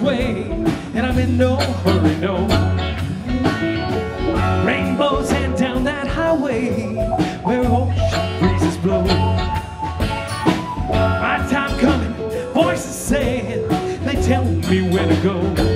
way, and I'm in no hurry, no. Rainbows and down that highway where ocean breezes blow. My time coming, voices say they tell me where to go.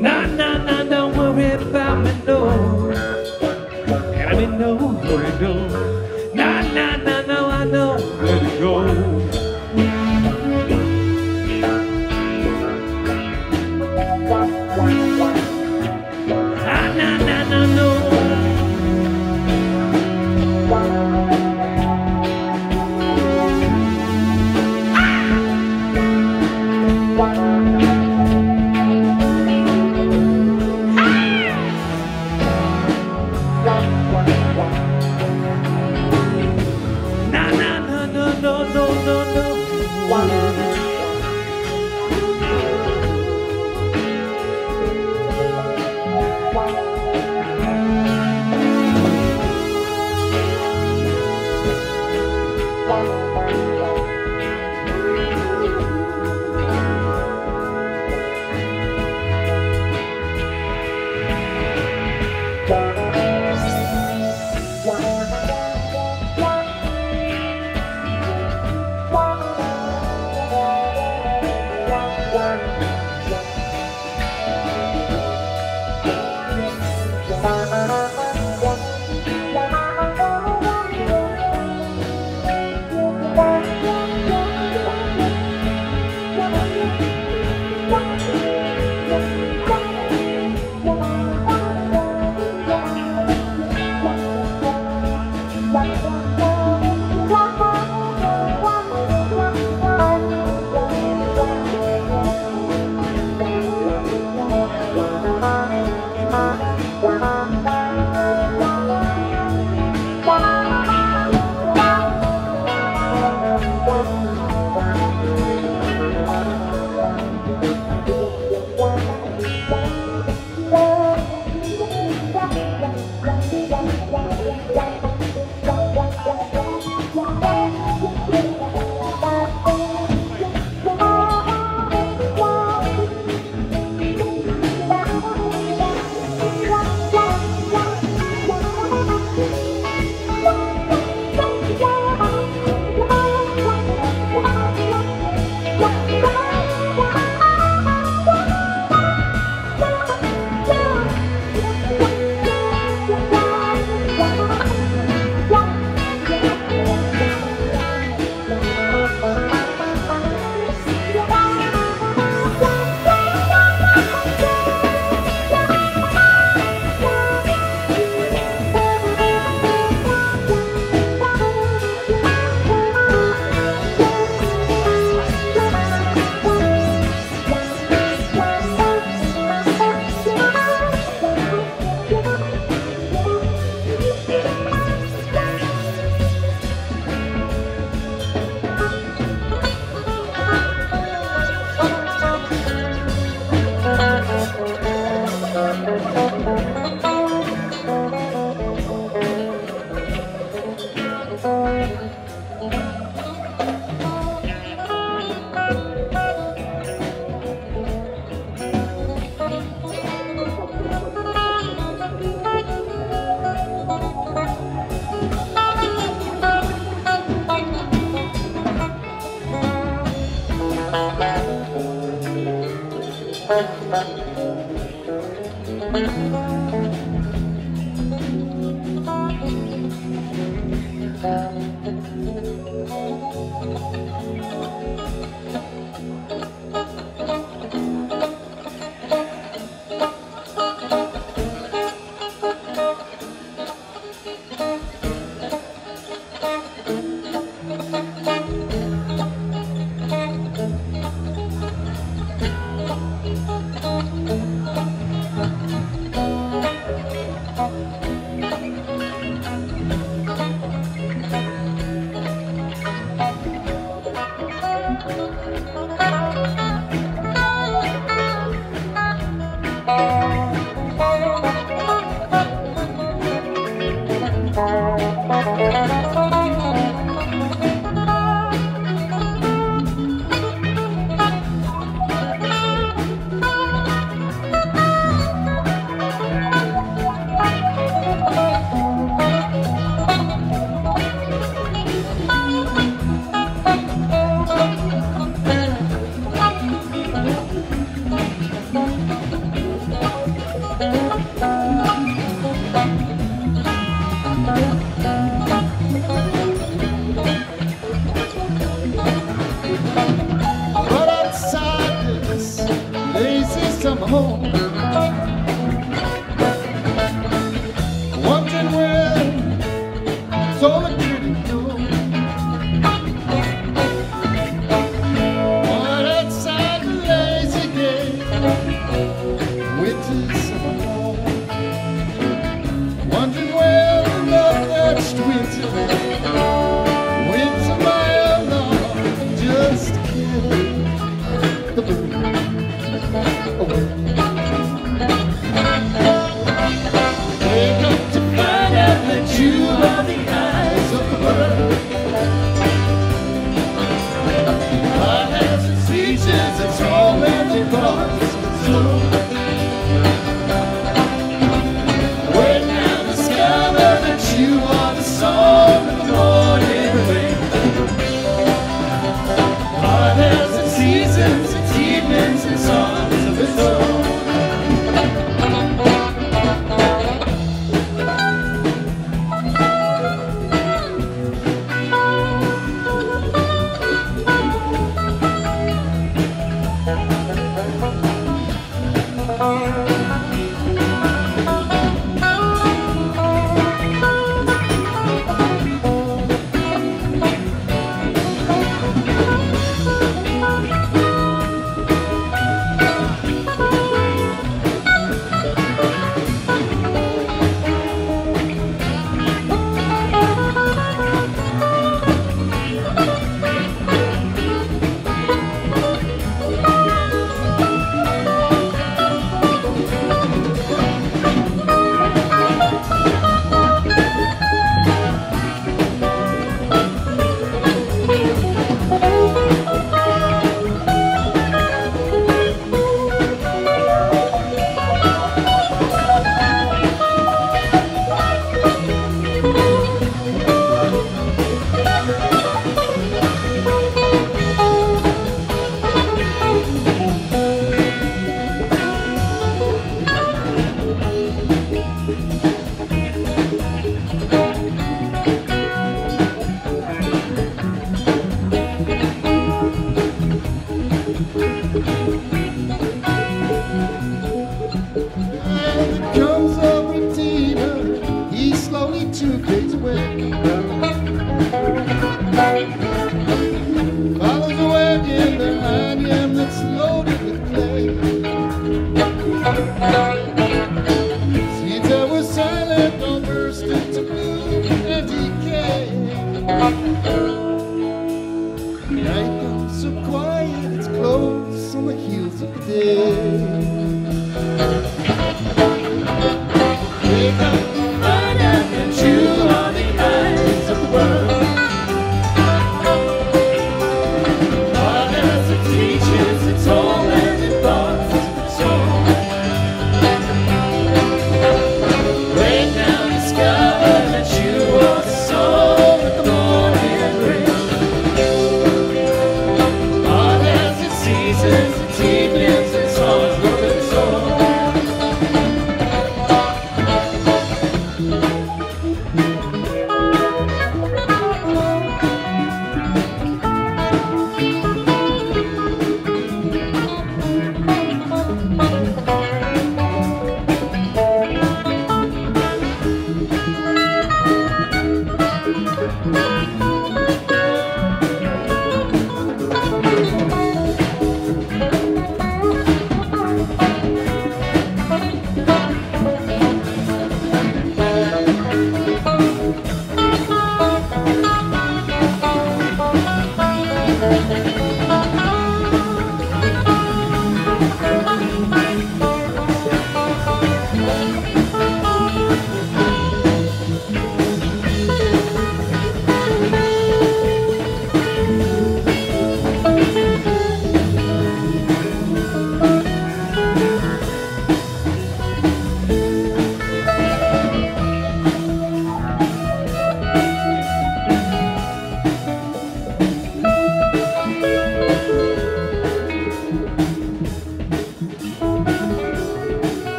Nah, na nah,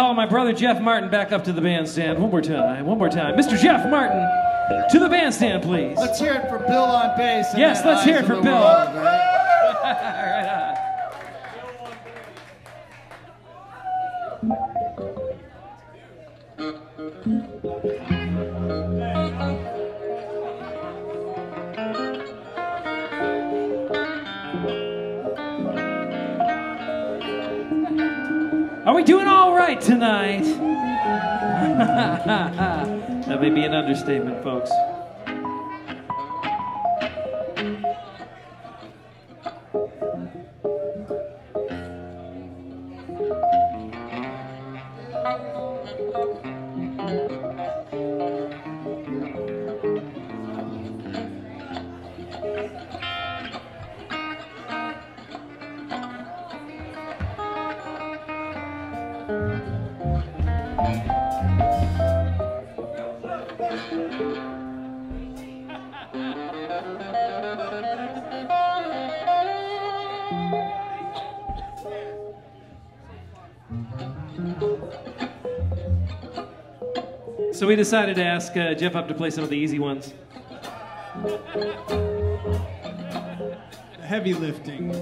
call my brother Jeff Martin back up to the bandstand one more time. One more time. Mr. Jeff Martin, to the bandstand, please. Let's hear it for Bill on bass. Yes, let's hear it for Bill. World, right? understatement, folks. decided to ask uh, Jeff up to play some of the easy ones. Heavy lifting.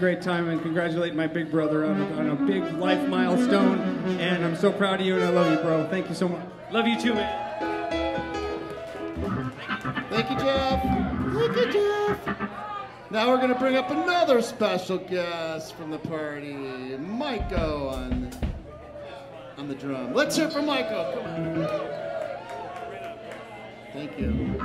Great time, and congratulate my big brother on a, on a big life milestone. And I'm so proud of you, and I love you, bro. Thank you so much. Love you too, man. Thank you, Jeff. Thank you, Jeff. Now we're gonna bring up another special guest from the party, Maiko on on the drum. Let's hear for Maiko. Come on. Thank you.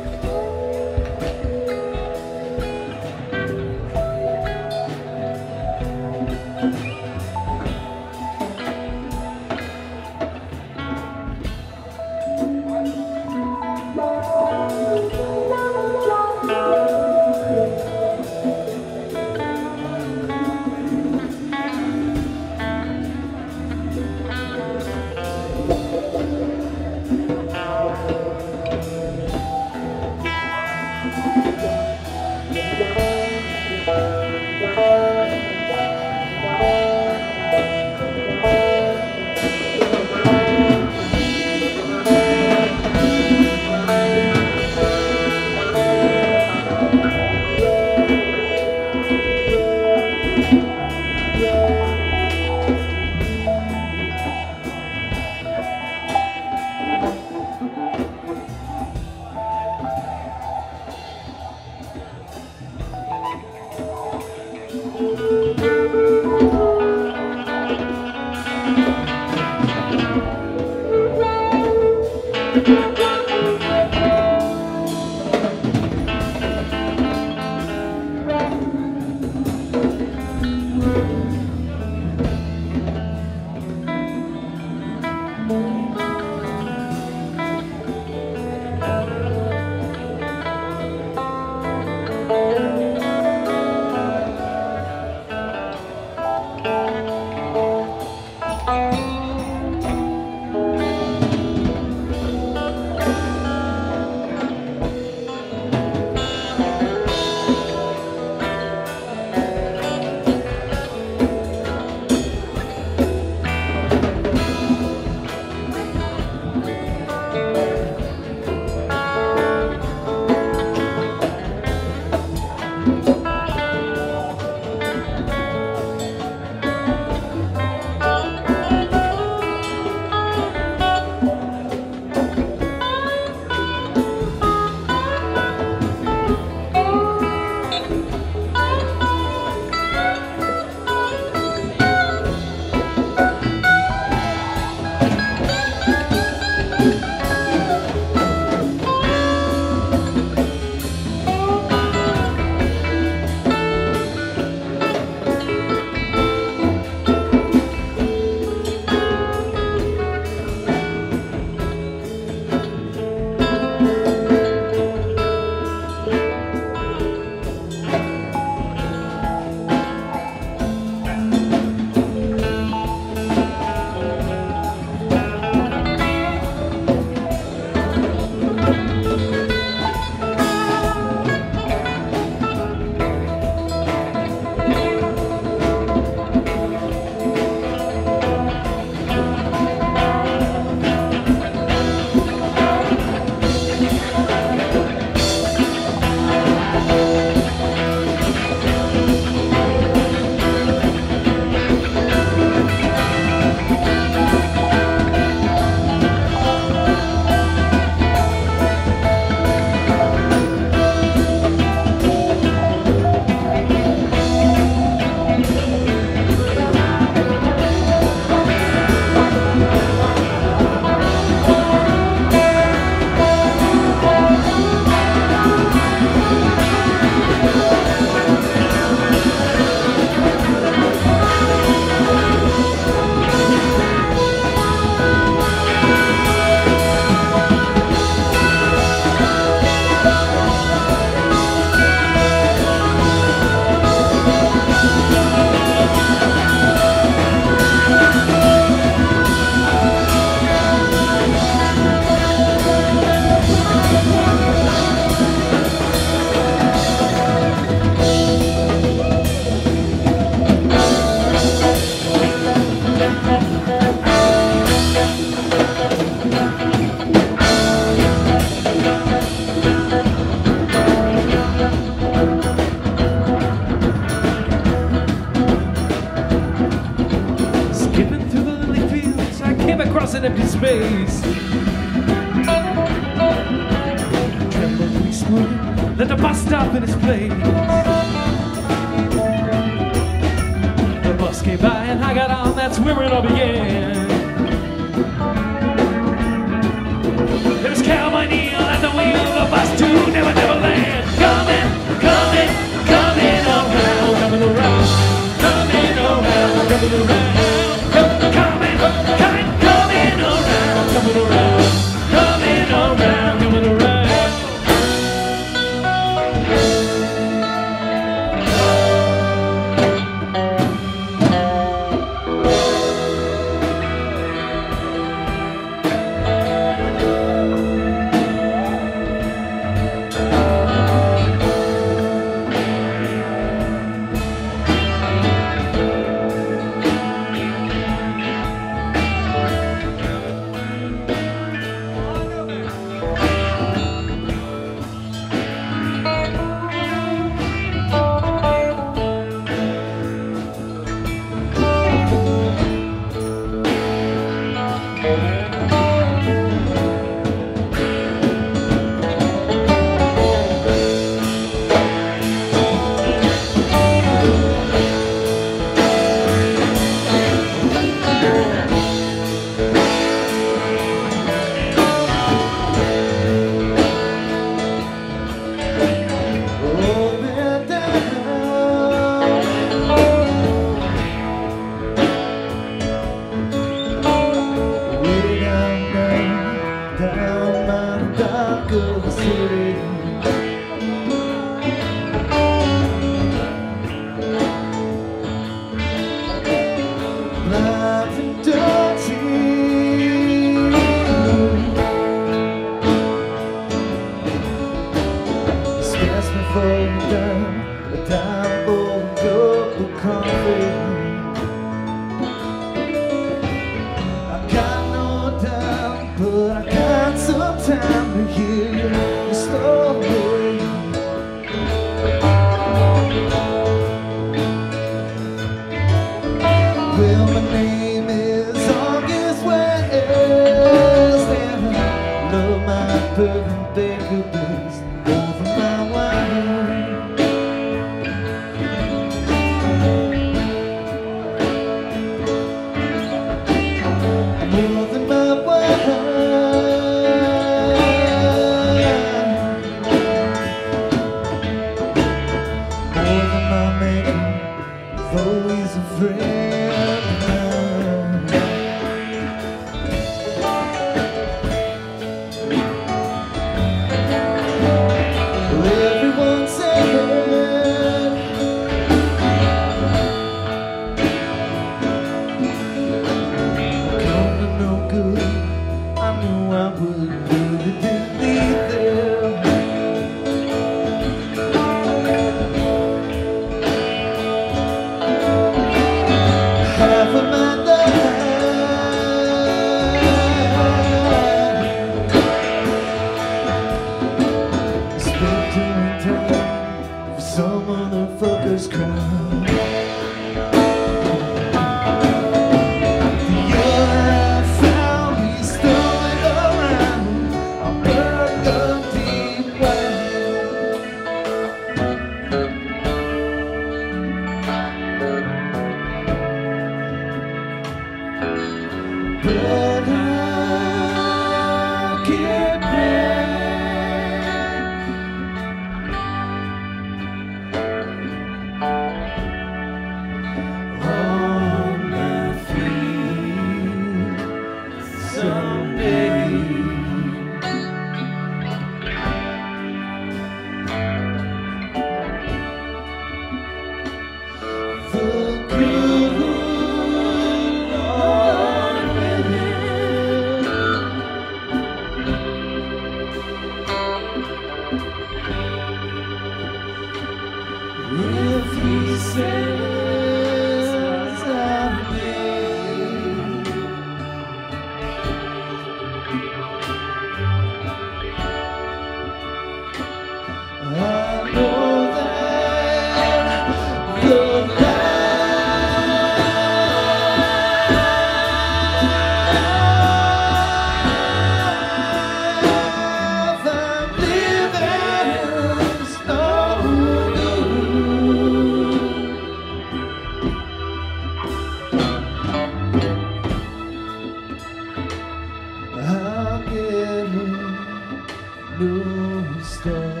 New star.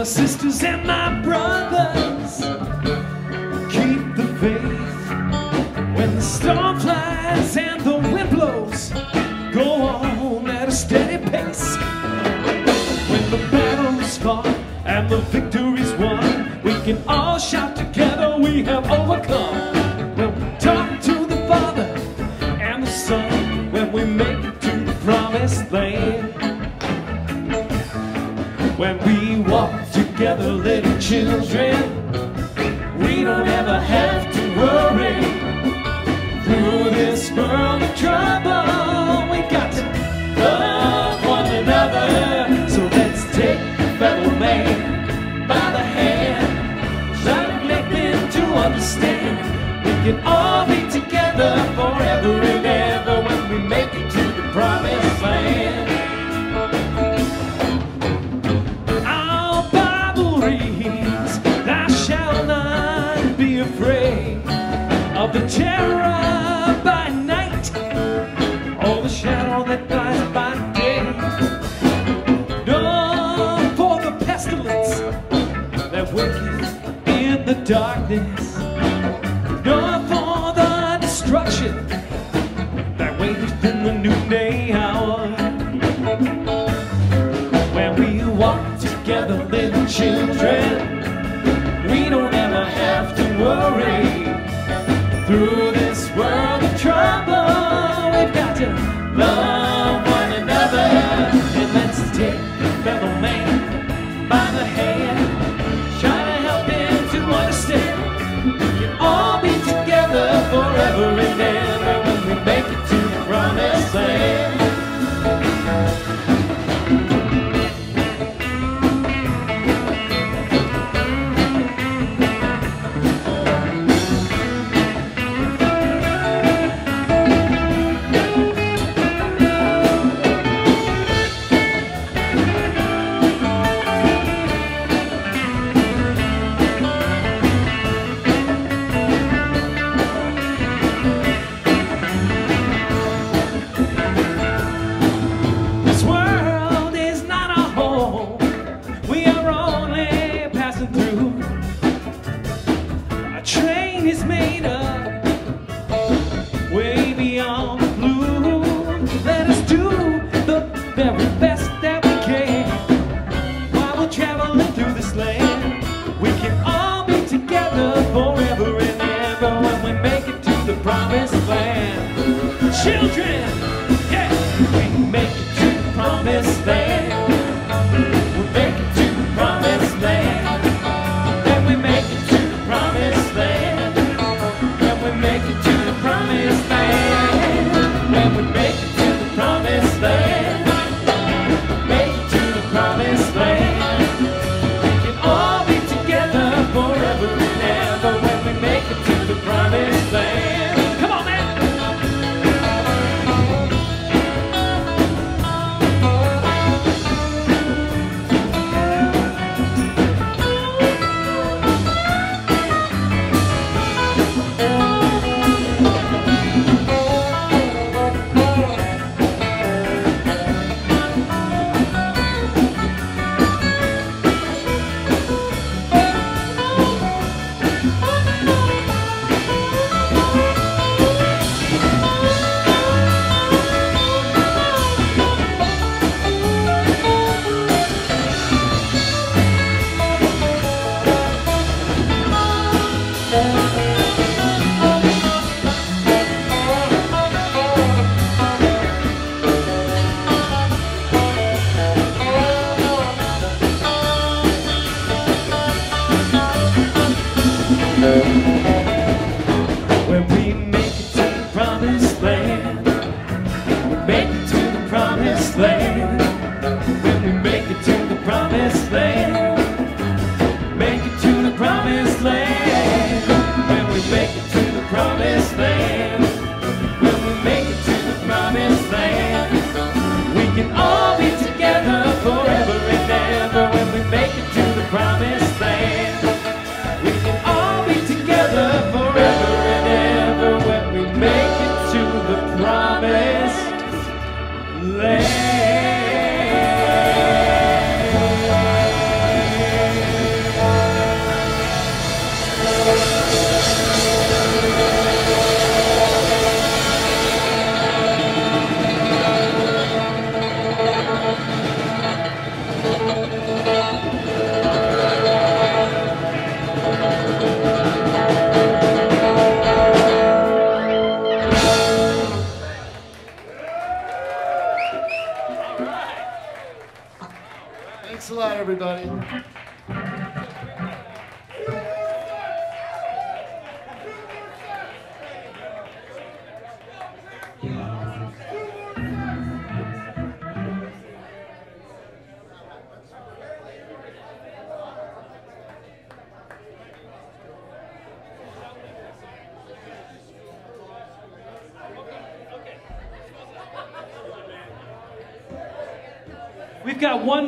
My sisters and my brothers.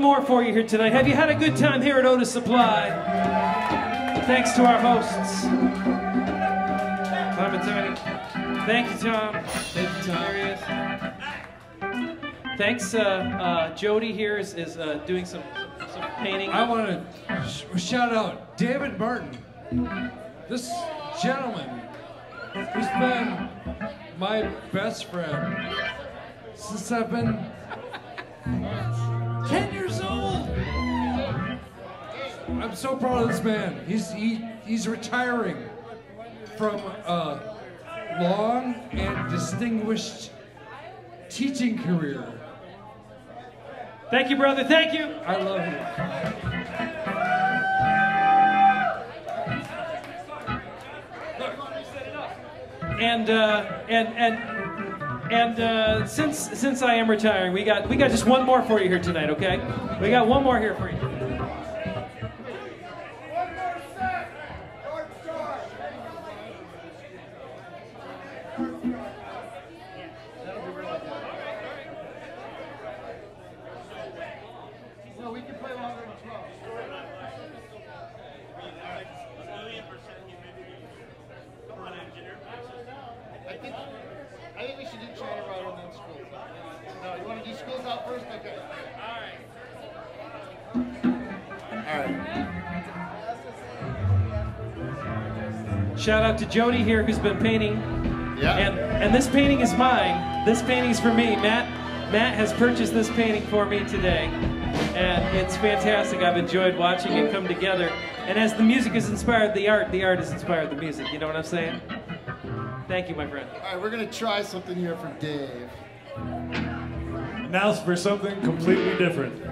More for you here tonight. Have you had a good time here at Otus Supply? Thanks to our hosts. Tony. Thank you, Tom. Thank you, Tom. There he is. Thanks, uh, uh, Jody here is, is uh, doing some, some painting. I want to sh- shout out David Martin. This gentleman who's been my best friend since I've been I'm so proud of this man. He's he, he's retiring from a long and distinguished teaching career. Thank you, brother. Thank you. I love you. And uh, and and and uh, since since I am retiring, we got we got just one more for you here tonight. Okay, we got one more here for you. Jody here, who's been painting. Yeah. And and this painting is mine. This painting is for me. Matt Matt has purchased this painting for me today. And it's fantastic. I've enjoyed watching it come together. And as the music has inspired the art, the art has inspired the music. You know what I'm saying? Thank you, my friend. All right, we're going to try something here for Dave. Now for something completely different.